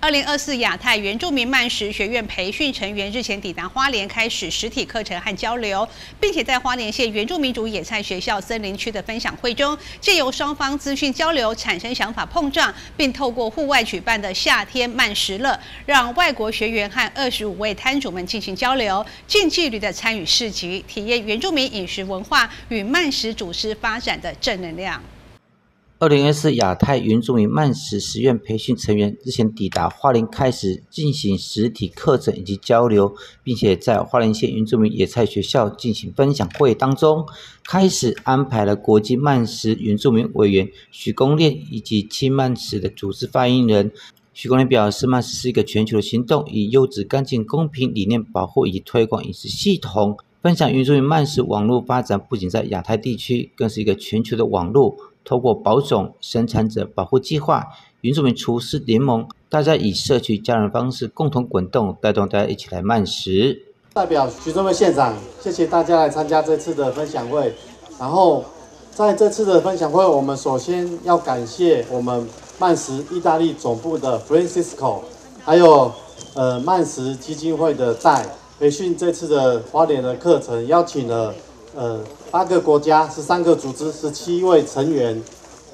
二零二四亚太原住民慢食学院培训成员日前抵达花莲，开始实体课程和交流，并且在花莲县原住民族野菜学校森林区的分享会中，借由双方资讯交流，产生想法碰撞，并透过户外举办的夏天慢食乐，让外国学员和二十五位摊主们进行交流，近距离的参与市集，体验原住民饮食文化与慢食主师发展的正能量。二零二四亚太原住民慢食实验培训成员日前抵达花莲，开始进行实体课程以及交流，并且在花莲县原住民野菜学校进行分享会当中，开始安排了国际慢食原住民委员许公烈以及轻慢食的组织发言人。许公烈表示，慢食是一个全球的行动，以优质、干净、公平理念保护以及推广饮食系统，分享原住民慢食网络发展，不仅在亚太地区，更是一个全球的网络。透过保种生产者保护计划、原住民厨师联盟，大家以社区家人方式共同滚动，带动大家一起来慢食。代表徐忠伟县长，谢谢大家来参加这次的分享会。然后在这次的分享会，我们首先要感谢我们慢食意大利总部的 Francisco，还有呃慢食基金会的代培训这次的花莲的课程，邀请了。呃，八个国家、十三个组织、十七位成员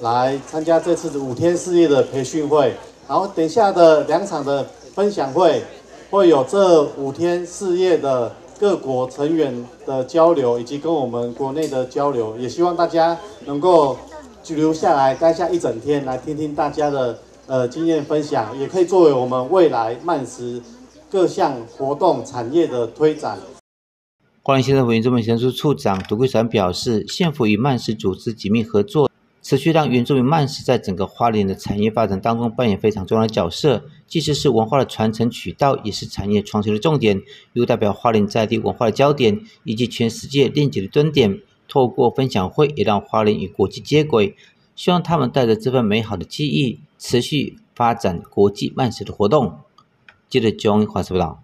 来参加这次的五天四夜的培训会。然后等下的两场的分享会，会有这五天四夜的各国成员的交流，以及跟我们国内的交流。也希望大家能够居留下来，待下一整天，来听听大家的呃经验分享，也可以作为我们未来慢食各项活动产业的推展。花莲县政府原住民事务处长杜桂传表示，县府与慢食组织紧密合作，持续让原住民慢食在整个花莲的产业发展当中扮演非常重要的角色，既是是文化的传承渠道，也是产业创新的重点，又代表花莲在地文化的焦点，以及全世界链接的蹲点。透过分享会，也让花莲与国际接轨，希望他们带着这份美好的记忆，持续发展国际慢食的活动。接着，John 华报道。